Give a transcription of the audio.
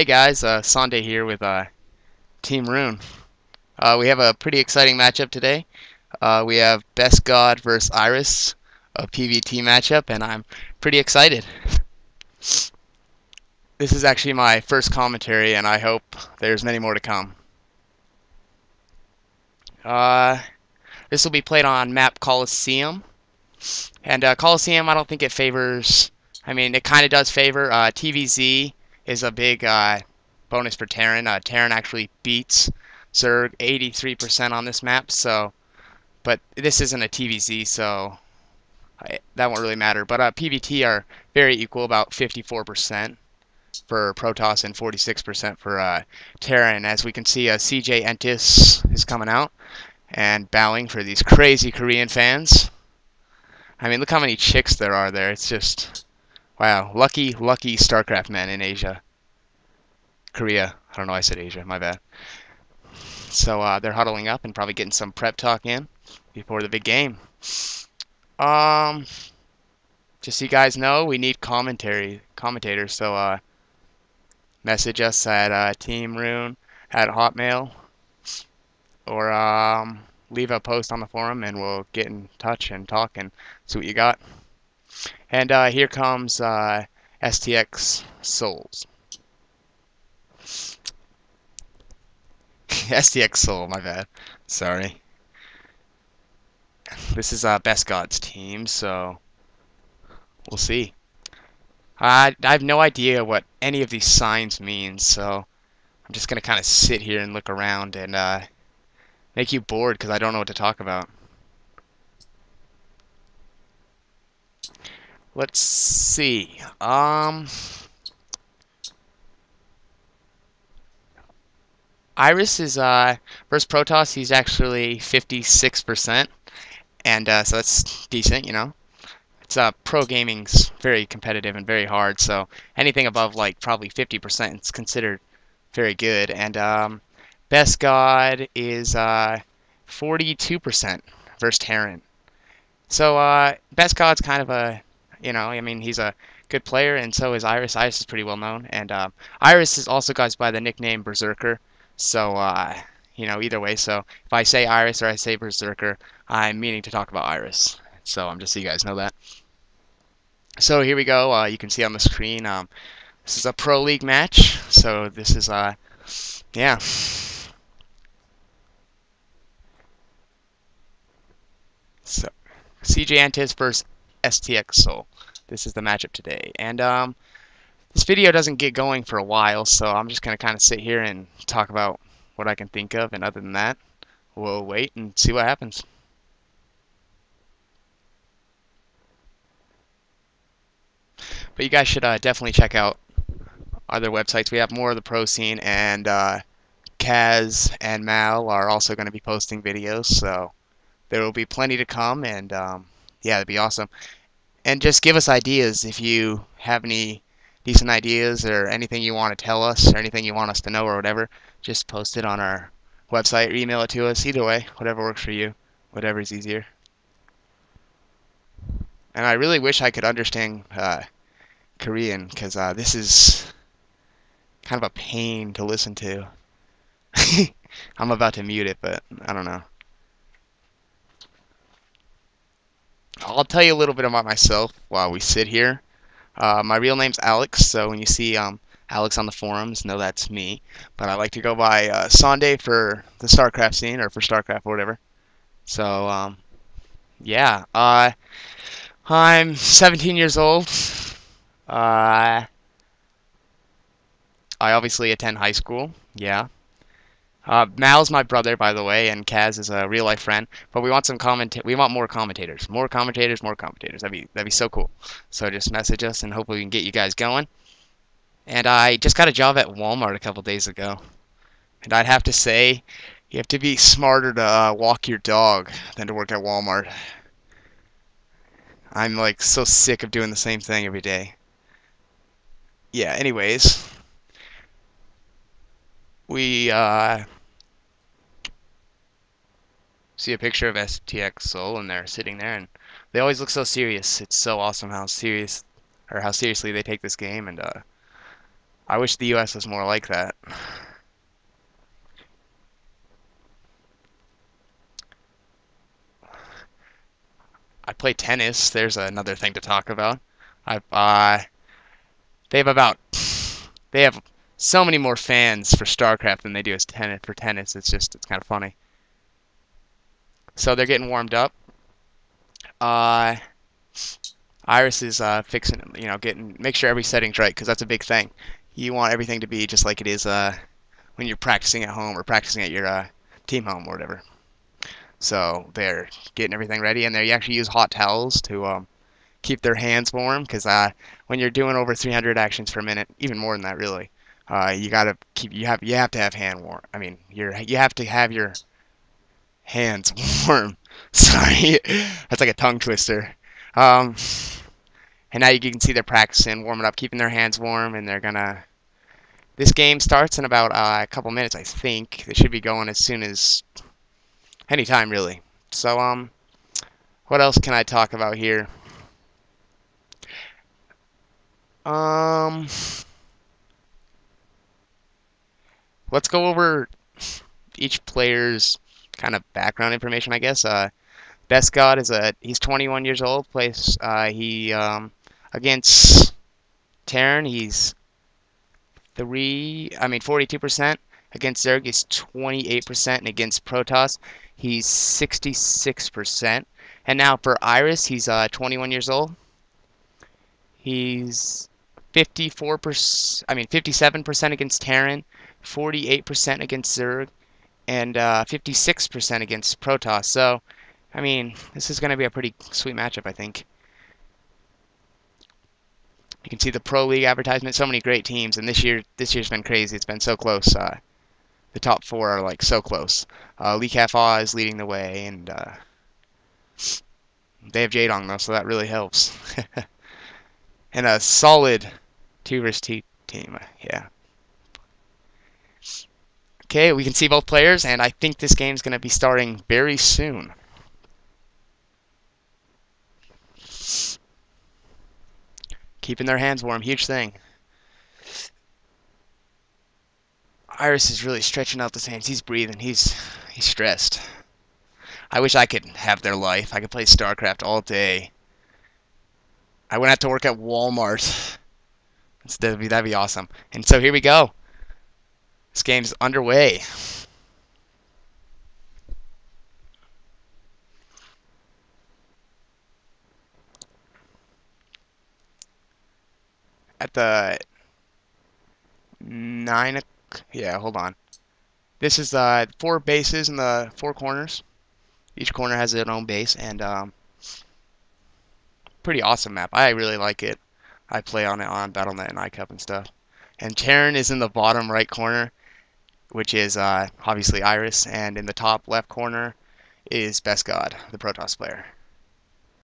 Hey guys, uh, Sunday here with uh, Team Rune. Uh, we have a pretty exciting matchup today. Uh, we have Best God versus Iris, a PvT matchup, and I'm pretty excited. This is actually my first commentary, and I hope there's many more to come. Uh, this will be played on map Coliseum. And uh, Coliseum, I don't think it favors... I mean, it kind of does favor uh, TVZ is a big uh, bonus for Terran. Uh, Terran actually beats Zerg 83% on this map, so but this isn't a TVZ, so I, that won't really matter. But uh, PvT are very equal, about 54% for Protoss and 46% for uh, Terran. As we can see, uh, CJ Entus is coming out and bowing for these crazy Korean fans. I mean, look how many chicks there are there. It's just Wow, lucky, lucky StarCraft men in Asia. Korea. I don't know why I said Asia, my bad. So uh, they're huddling up and probably getting some prep talk in before the big game. Um, just so you guys know, we need commentary commentators. So uh, message us at uh, Team Rune at Hotmail or um, leave a post on the forum and we'll get in touch and talk and see what you got. And uh, here comes uh, STX Souls. STX Soul, my bad. Sorry. This is uh, Best God's team, so we'll see. I, I have no idea what any of these signs mean, so I'm just going to kind of sit here and look around and uh, make you bored because I don't know what to talk about. Let's see. Um, Iris is uh versus Protoss. He's actually 56%, and uh, so that's decent, you know. It's uh pro gaming's very competitive and very hard, so anything above like probably 50% is considered very good. And um, best god is uh 42% versus Terran. So uh, best god's kind of a you know, I mean, he's a good player, and so is Iris. Iris is pretty well known, and uh, Iris is also goes by the nickname Berserker. So, uh, you know, either way. So if I say Iris or I say Berserker, I'm meaning to talk about Iris. So I'm um, just so you guys know that. So here we go. Uh, you can see on the screen. Um, this is a pro league match. So this is uh, yeah. So CJ Entus versus STX Soul. This is the matchup today. And um, this video doesn't get going for a while, so I'm just going to kind of sit here and talk about what I can think of. And other than that, we'll wait and see what happens. But you guys should uh, definitely check out other websites. We have more of the pro scene, and uh, Kaz and Mal are also going to be posting videos, so there will be plenty to come. And um, yeah, that'd be awesome. And just give us ideas if you have any decent ideas or anything you want to tell us or anything you want us to know or whatever. Just post it on our website or email it to us. Either way, whatever works for you, whatever is easier. And I really wish I could understand uh, Korean because uh, this is kind of a pain to listen to. I'm about to mute it, but I don't know. I'll tell you a little bit about myself while we sit here. Uh, my real name's Alex, so when you see um, Alex on the forums, know that's me. But I like to go by uh, for the StarCraft scene, or for StarCraft or whatever. So, um, yeah. Uh, I'm 17 years old. Uh, I obviously attend high school. Yeah. Uh, Mal's my brother, by the way, and Kaz is a real life friend. But we want some comment. We want more commentators, more commentators, more commentators. That'd be that'd be so cool. So just message us, and hopefully we can get you guys going. And I just got a job at Walmart a couple days ago, and I'd have to say, you have to be smarter to uh, walk your dog than to work at Walmart. I'm like so sick of doing the same thing every day. Yeah. Anyways we uh, see a picture of STX Soul, and they're sitting there, and they always look so serious. It's so awesome how serious, or how seriously they take this game, and uh, I wish the U.S. was more like that. I play tennis. There's another thing to talk about. I uh, they have about they have so many more fans for StarCraft than they do as tennis for tennis. It's just it's kind of funny. So they're getting warmed up. Uh, Iris is uh, fixing, you know, getting make sure every setting's right because that's a big thing. You want everything to be just like it is uh, when you're practicing at home or practicing at your uh, team home or whatever. So they're getting everything ready, and they actually use hot towels to um, keep their hands warm because uh, when you're doing over 300 actions per minute, even more than that, really, uh, you gotta keep you have you have to have hand warm. I mean, you're you have to have your hands warm. Sorry, that's like a tongue twister. Um, and now you can see they're practicing, warming up, keeping their hands warm, and they're gonna. This game starts in about uh, a couple minutes, I think. They should be going as soon as anytime, really. So, um, what else can I talk about here? Um, let's go over each player's kind of background information, I guess. Uh, Best God is a he's 21 years old. Plays uh, he um, against Terran. He's three. I mean 42%. Against Zerg, he's 28%, and against Protoss, he's 66%. And now for Iris, he's uh, 21 years old. He's 54%. I mean 57% against Terran, 48% against Zerg, and 56% uh, against Protoss. So, I mean, this is going to be a pretty sweet matchup, I think. You can see the Pro League advertisement. So many great teams, and this year, this year's been crazy. It's been so close. Uh, the top four are like so close. Uh, Lee is leading the way, and uh, they have Jaedong though, so that really helps. and a solid two versus two team. Yeah. Okay, we can see both players, and I think this game's going to be starting very soon. Keeping their hands warm, huge thing. Iris is really stretching out the hands. He's breathing. He's he's stressed. I wish I could have their life. I could play StarCraft all day. I wouldn't have to work at Walmart. That'd be, that'd be awesome. And so here we go. This game's underway. At the nine, yeah, hold on. This is uh, four bases in the four corners. Each corner has its own base, and um, pretty awesome map. I really like it. I play on it on Battle.net and iCup and stuff. And Terran is in the bottom right corner which is uh, obviously Iris, and in the top left corner is Best God, the Protoss player.